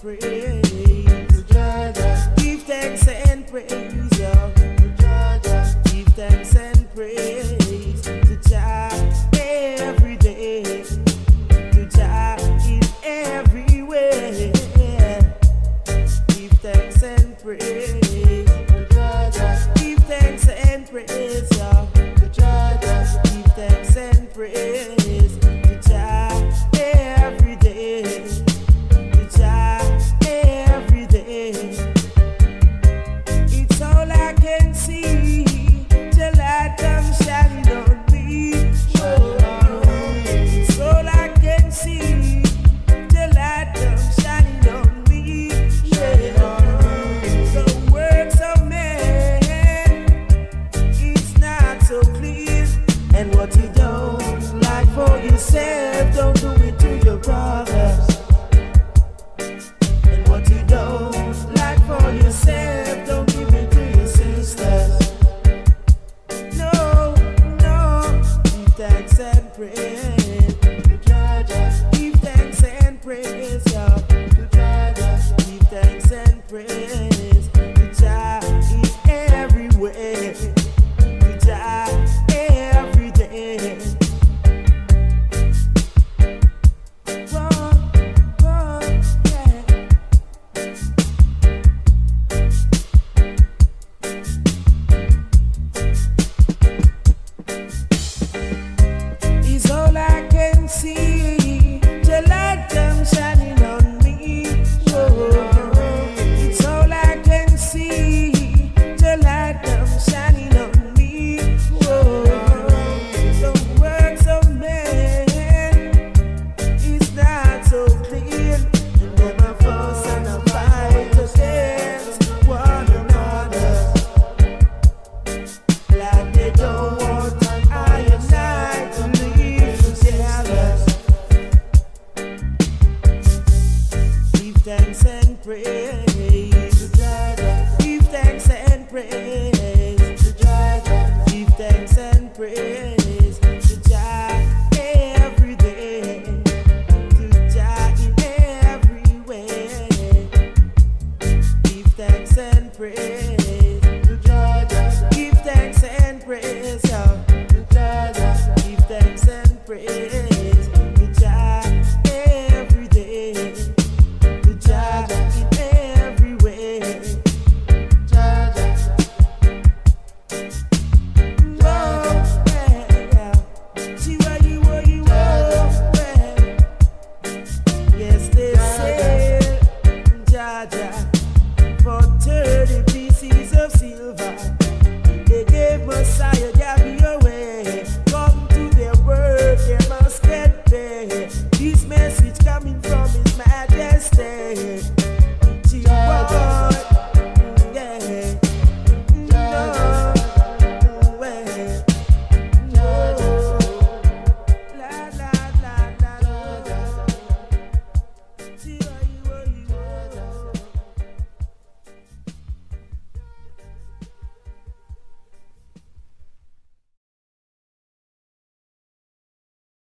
free.